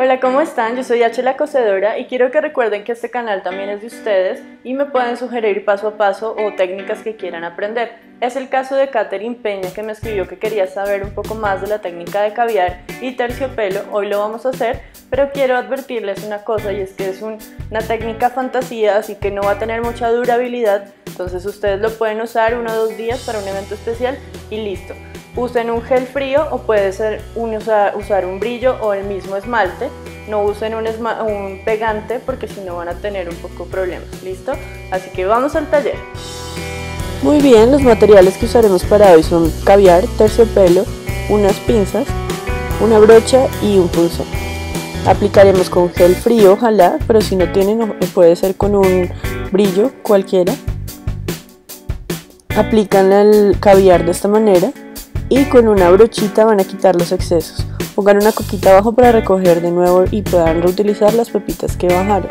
Hola, ¿cómo están? Yo soy H. La Cocedora y quiero que recuerden que este canal también es de ustedes y me pueden sugerir paso a paso o técnicas que quieran aprender. Es el caso de Katherine Peña que me escribió que quería saber un poco más de la técnica de caviar y terciopelo. Hoy lo vamos a hacer, pero quiero advertirles una cosa y es que es una técnica fantasía, así que no va a tener mucha durabilidad. Entonces ustedes lo pueden usar uno o dos días para un evento especial y listo usen un gel frío o puede ser usar, un brillo o el mismo esmalte. No usen un, pegante porque si no van a tener un poco problemas, ¿listo? Así que vamos al taller. Muy bien, los materiales que usaremos para hoy son caviar, terciopelo, unas pinzas, una brocha y un punzón. Aplicaremos con gel frío, ojalá, pero si no tienen puede ser con un brillo cualquiera. Aplican el caviar de esta manera y con una brochita van a quitar los excesos. Pongan una coquita abajo para recoger de nuevo y puedan reutilizar las pepitas que bajaron.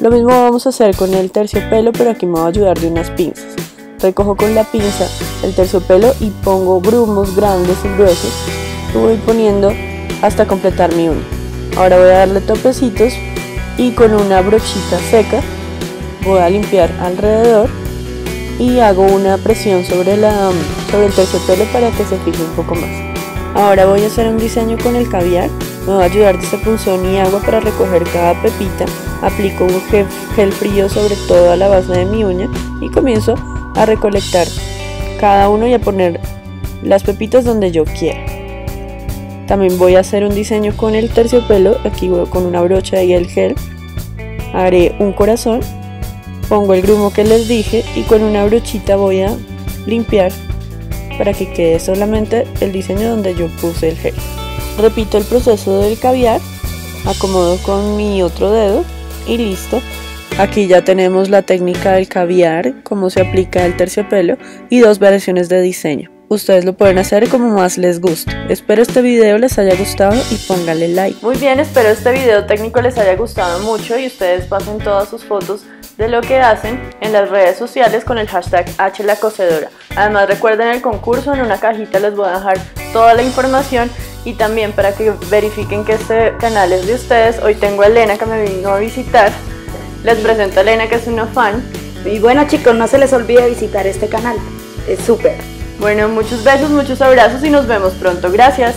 Lo mismo vamos a hacer con el terciopelo, pero aquí me voy a ayudar de unas pinzas. Recojo con la pinza el terciopelo y pongo grumos grandes y gruesos que voy poniendo hasta completar mi uña. Ahora voy a darle topecitos y con una brochita seca voy a limpiar alrededor y hago una presión sobre, la, sobre el terciopelo para que se fije un poco más. Ahora voy a hacer un diseño con el caviar, me va a ayudar de este punzón y agua para recoger cada pepita, aplico un gel, frío sobre toda la base de mi uña y comienzo a recolectar cada uno y a poner las pepitas donde yo quiera. También voy a hacer un diseño con el terciopelo, aquí con una brocha y el gel, haré un corazón Pongo el grumo que les dije y con una brochita voy a limpiar para que quede solamente el diseño donde yo puse el gel. Repito el proceso del caviar, acomodo con mi otro dedo y listo. Aquí ya tenemos la técnica del caviar, cómo se aplica el terciopelo y dos variaciones de diseño. Ustedes lo pueden hacer como más les guste. Espero este video les haya gustado y póngale like. Muy bien, espero este video técnico les haya gustado mucho y ustedes pasen todas sus fotos de lo que hacen en las redes sociales con el hashtag HLaCocedora. Además recuerden el concurso, en una cajita les voy a dejar toda la información y también para que verifiquen que este canal es de ustedes, hoy tengo a Elena que me vino a visitar. Les presento a Elena que es una fan. Y bueno chicos, no se les olvide visitar este canal, es súper. Bueno, muchos besos, muchos abrazos y nos vemos pronto. Gracias.